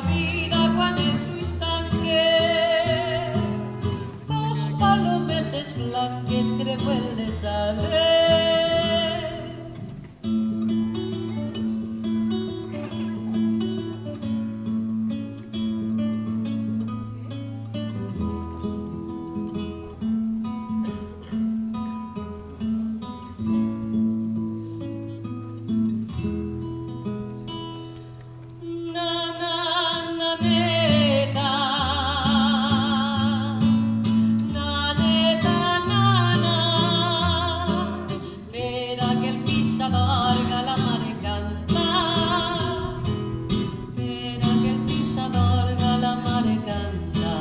vida Juan en su instante Dos palometes blanques crepuelles al rey brisa larga la mar canta, en aquel brisa larga la mar canta,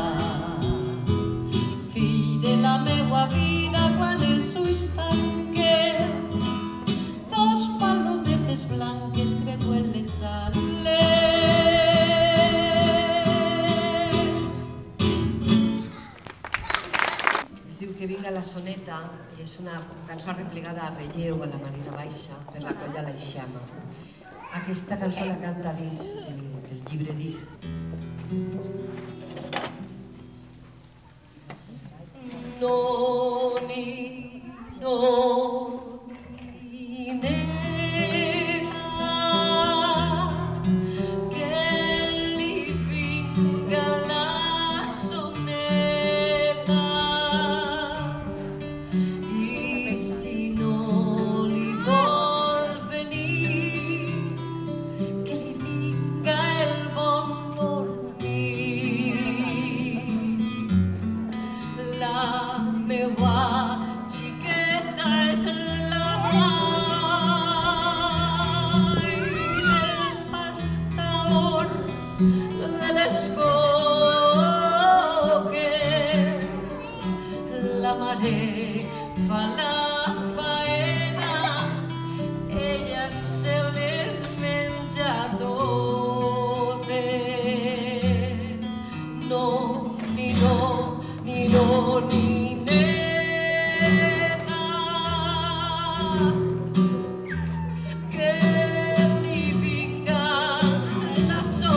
fide la megua vida cual en su. es diu Que vinga la soneta i és una cançó replegada a relleu a la Marina Baixa per la colla La Ixama. Aquesta cançó la canta dins del, llibre disc. No llamaré falafaena, ella se les menjadotes. No, ni no, ni no, ni neta. Que mi vinga la sombra.